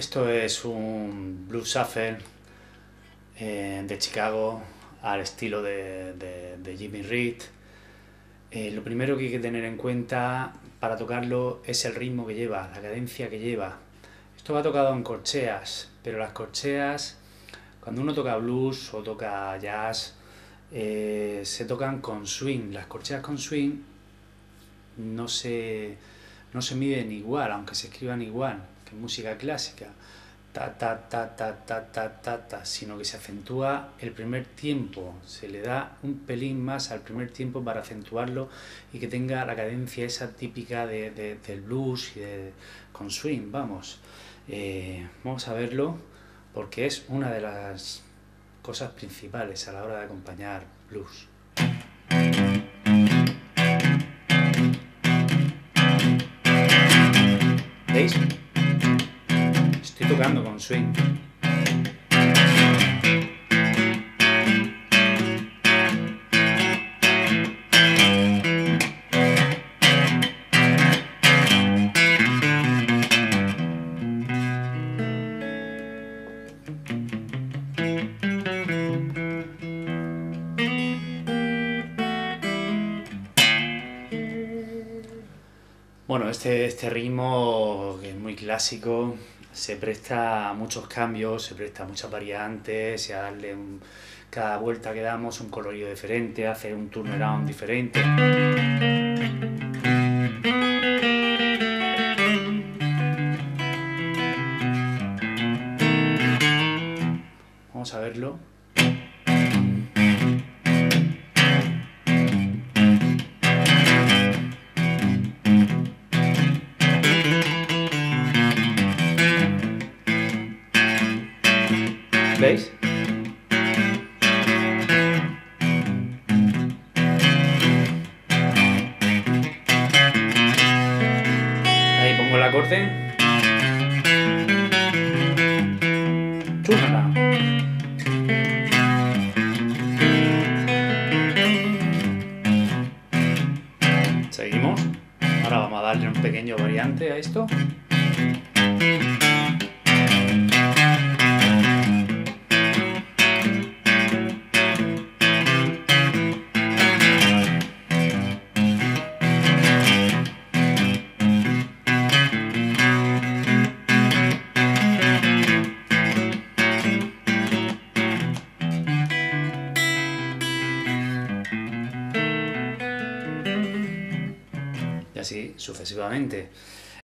Esto es un blues shuffle eh, de Chicago al estilo de, de, Jimmy Reed. Eh, lo primero que hay que tener en cuenta para tocarlo es el ritmo que lleva, la cadencia que lleva. Esto va tocado en corcheas, pero las corcheas, cuando uno toca blues o toca jazz, eh, se tocan con swing. Las corcheas con swing no se, no se miden igual, aunque se escriban igual música clásica. Ta, ta, ta, ta, ta, ta, ta, ta, sino que se acentúa el primer tiempo, se le da un pelín más al primer tiempo para acentuarlo y que tenga la cadencia esa típica de, del blues y de, con swing, vamos. Eh, vamos a verlo porque es una de las cosas principales a la hora de acompañar blues. ¿Veis? Tocando con swing. Bueno, este, este ritmo que es muy clásico se presta a muchos cambios, se presta a muchas variantes, a darle cada vuelta que damos un colorido diferente, hacer un turnaround diferente. Vamos a verlo. Ahí pongo el acorde. Seguimos. Ahora vamos a darle un pequeño variante a esto. Y así sucesivamente.